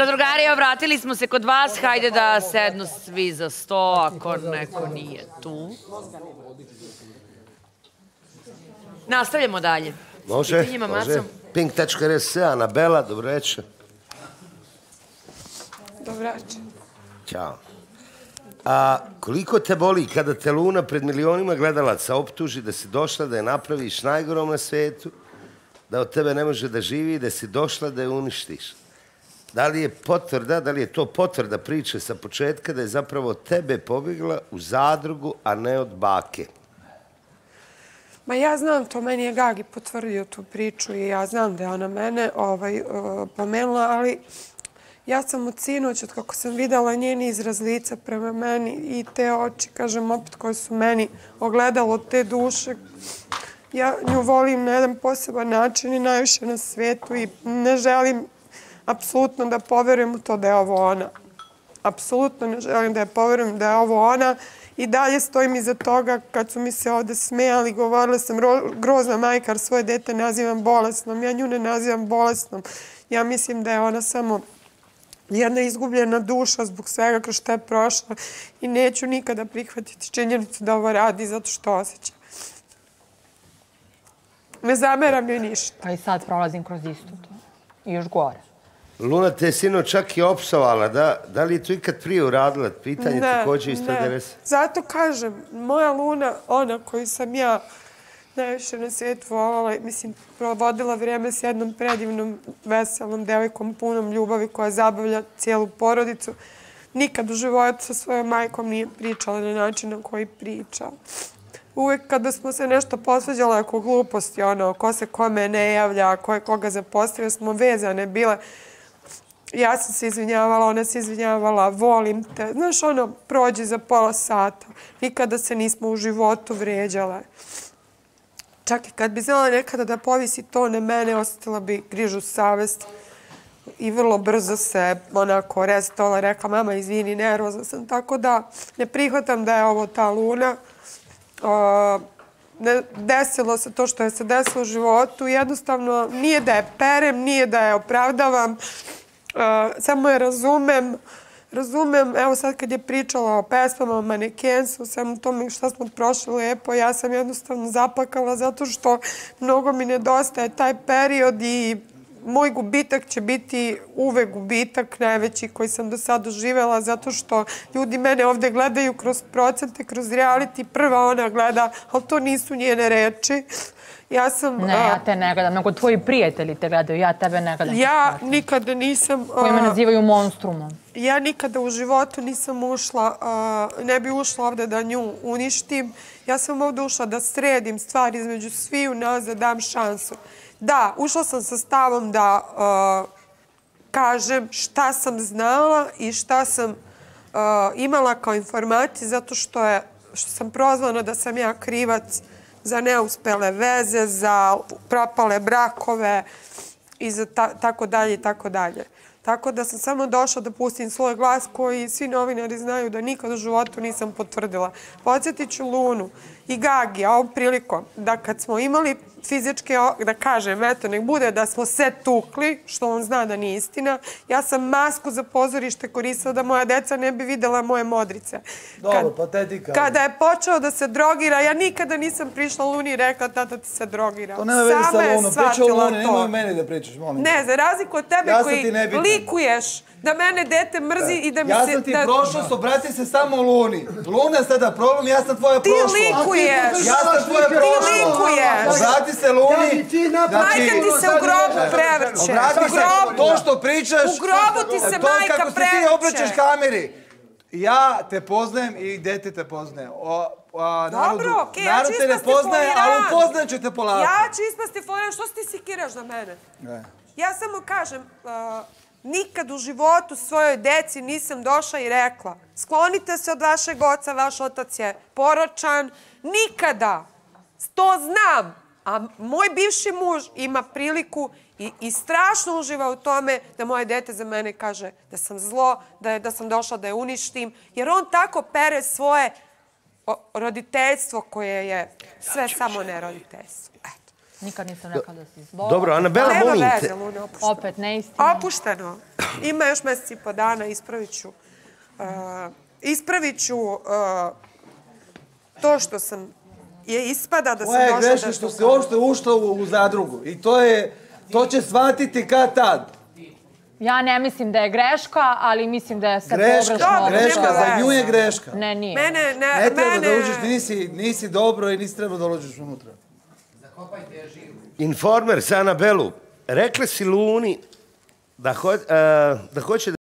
Zadrugari, vratili smo se kod vas. Hajde da sednu svi za sto, ako neko nije tu. Nastavljamo dalje. Može, može. Pink.rs, Anabela, dobro večer. Dobro večer. Ćao. A koliko te boli kada te Luna pred milionima gledalaca optuži da si došla da je napraviš najgorom na svetu, da od tebe ne može da živi i da si došla da je uništiš? Da li je potvrda, da li je to potvrda priče sa početka da je zapravo tebe pobjegla u zadrugu, a ne od bake? Ma ja znam to, meni je Gagi potvrdio tu priču i ja znam da je ona mene ovaj, e, pomenula, ali ja sam od sinoć, od kako sam videla njeni izraz lica prema meni i te oči, kažem opet, koje su meni ogledalo te duše, ja nju volim na jedan poseban način i najviše na svetu i ne želim apsolutno da poverujem u to da je ovo ona. Apsolutno ne želim da je poverujem da je ovo ona i dalje stojim iza toga kad su mi se ovde smijali, govorila sam grozna majka, svoje dete nazivam bolesnom. Ja nju ne nazivam bolesnom. Ja mislim da je ona samo jedna izgubljena duša zbog svega kroz što je prošla i neću nikada prihvatiti činjenicu da ovo radi zato što osjeća. Ne zameram joj ništa. Pa i sad prolazim kroz isto to. I još gore. Luna te je sino čak i opsovala. Da, da li je to ikad prije uradila? Pitanje također isto ne. DRS. Zato kažem, moja Luna, ona koju sam ja najviše na svijetu volala, mislim, provodila vrijeme s jednom predivnom, veselom devojkom, punom ljubavi koja zabavlja cijelu porodicu, nikad u životu sa svojom majkom nije pričala na način na koji priča. Uvijek kada smo se nešto posveđale oko gluposti, ono, ko se kome ne javlja, ko je koga zapostavio, smo vezane bile. Ja sam se izvinjavala, ona se izvinjavala, volim te. Znaš, ono, prođe za pola sata. Nikada se nismo u životu vređale. Čak i kad bi znala nekada da povisi to na mene, osjetila bi grižu savest i vrlo brzo se onako restola, rekla mama izvini, nervozna sam, tako da ne prihvatam da je ovo ta luna. Uh, ne, desilo se to što je se desilo u životu, jednostavno nije da je perem, nije da je opravdavam, uh, samo je razumem, razumem, evo sad kad je pričala o pesmama, o manekensu, svemu tome što smo prošli lepo, ja sam jednostavno zaplakala zato što mnogo mi nedostaje taj period i moj gubitak će biti uvek gubitak najveći koji sam do sada doživjela zato što ljudi mene ovdje gledaju kroz procente, kroz reality. Prva ona gleda, ali to nisu njene reči. Ja sam... Ne, ja te ne gledam, nego tvoji prijatelji te gledaju, ja tebe ne gledam. Ja nikada nisam... Koji me nazivaju monstrumom. Ja nikada u životu nisam ušla, ne bi ušla ovdje da nju uništim. Ja sam ovdje ušla da sredim stvari između sviju nas, da dam šansu. Da, ušla sam sa stavom da e, kažem šta sam znala i šta sam e, imala kao informacije zato što, je, što sam prozvana da sam ja krivac za neuspele veze, za propale brakove i za tako dalje i tako dalje. Tako da sam samo došla da pustim svoj glas koji svi novinari znaju da nikad u životu nisam potvrdila. Podsjetit ću Lunu i Gagi, a ovom prilikom, da kad smo imali fizičke, da kažem, eto, nek bude da smo se tukli, što on zna da nije istina, ja sam masku za pozorište koristila da moja deca ne bi videla moje modrice. Dobro, patetika. Kada je počeo da se drogira, ja nikada nisam prišla Luni i rekla tata ti se drogira. To nema veze sa Lunom, priča o Luni, nemoj meni da pričaš, molim. Ne, za razliku od tebe koji likuješ da mene dete mrzi i da mi se... Ja sam ti prošlost, obrati se samo Luni. Luna je sada problem, ja sam tvoja prošlost. Ti likuješ! Ja sam tvoja prošlost. Ti likuješ! Obrati se Luni. Majka ti se u grobu prevrće. Obrati se to što pričaš. U grobu ti se majka To kako se prevrće. ti obraćaš kameri. Ja te poznajem i dete te poznaje. O, a, narodu, Dobro, okej, ja narod ću te ne ispasti poznaje, foliran. ali upoznat će te polako. Ja ću ispasti foliran. Što se ti sikiraš na mene? Ne. Ja samo kažem, uh, nikad u životu svojoj deci nisam došla i rekla sklonite se od vašeg oca, vaš otac je poročan. Nikada. To znam. A moj bivši muž ima priliku i, i strašno uživa u tome da moje dete za mene kaže da sam zlo, da, je, da sam došla da je uništim. Jer on tako pere svoje roditeljstvo koje je sve samo ne roditeljstvo. Eto. Nikad nisam rekla da si zlo. Dobro, Anabela, Nema molim veze, te. Luna, opušteno. Opet neistina. Opušteno. Ima još mjeseci i po dana, ispravit ću. Uh, ispravit ću uh, to što sam je ispada da sam Moja je došla greška da što se uopšte ušla u, u zadrugu. I to je, to će shvatiti kad tad. Ja ne mislim da je greška, ali mislim da je sad Greška, pogrešno. Dobro, greška, za nju je greška. Ne, nije. Mene, ne, Ne treba mene... da uđeš, nisi, nisi dobro i nisi treba da uđeš unutra. Informer sa Anabelu. Rekla si Luni da, ho, uh, da hoće da